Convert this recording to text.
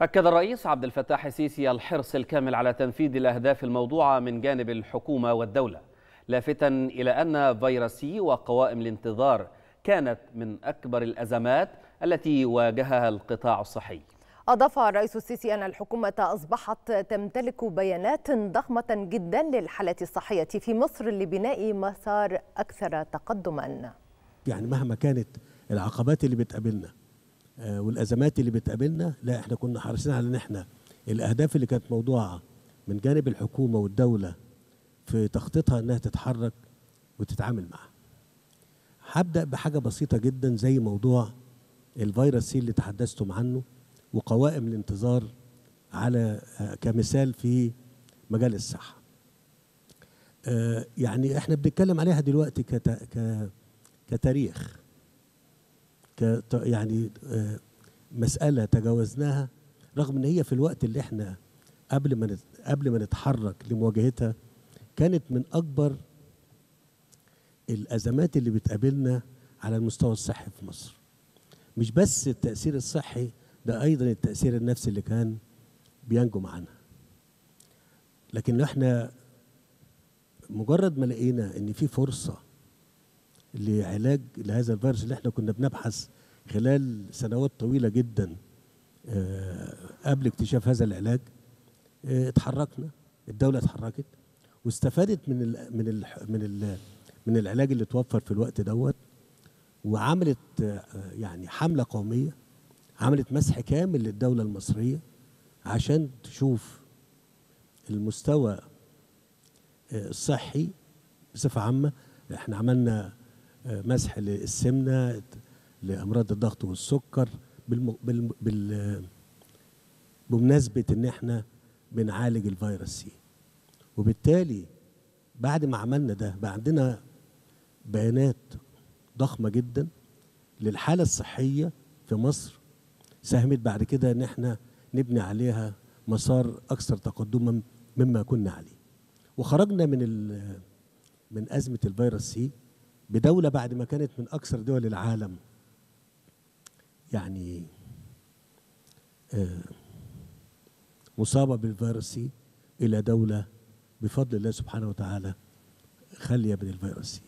أكد الرئيس عبد الفتاح السيسي الحرص الكامل على تنفيذ الأهداف الموضوعة من جانب الحكومة والدولة لافتا إلى أن فيروس سي وقوائم الانتظار كانت من أكبر الأزمات التي واجهها القطاع الصحي. أضاف الرئيس السيسي أن الحكومة أصبحت تمتلك بيانات ضخمة جدا للحالة الصحية في مصر لبناء مسار أكثر تقدما. يعني مهما كانت العقبات اللي بتقابلنا والأزمات اللي بتقابلنا لا إحنا كنا حريصين على إن إحنا الأهداف اللي كانت موضوعة من جانب الحكومة والدولة في تخطيطها إنها تتحرك وتتعامل معها. هبدأ بحاجة بسيطة جدا زي موضوع الفيروس سي اللي تحدثتم عنه وقوائم الانتظار على كمثال في مجال الصحة. يعني إحنا بنتكلم عليها دلوقتي كتاريخ يعني مسألة تجاوزناها رغم إن هي في الوقت اللي إحنا قبل ما قبل ما نتحرك لمواجهتها كانت من أكبر الأزمات اللي بتقابلنا على المستوى الصحي في مصر. مش بس التأثير الصحي ده أيضا التأثير النفسي اللي كان بينجم عنها. لكن إحنا مجرد ما لقينا إن في فرصة لعلاج لهذا الفيروس اللي إحنا كنا بنبحث خلال سنوات طويلة جدا قبل اكتشاف هذا العلاج اتحركنا الدولة اتحركت واستفادت من ال من ال من ال من العلاج اللي توفر في الوقت دوت وعملت يعني حملة قومية عملت مسح كامل للدولة المصرية عشان تشوف المستوى الصحي بصفة عامة. إحنا عملنا مسح للسمنة لأمراض الضغط والسكر بالم... بال... بال... بمناسبة إن إحنا بنعالج الفيروس سي. وبالتالي بعد ما عملنا ده بقى عندنا بيانات ضخمة جدا للحالة الصحية في مصر ساهمت بعد كده إن إحنا نبني عليها مسار أكثر تقدما مما كنا عليه. وخرجنا من من أزمة الفيروس سي بدولة بعد ما كانت من أكثر دول العالم. يعني مصابة بالفيروس سي إلى دولة بفضل الله سبحانه وتعالى. خاليه من الفيروس.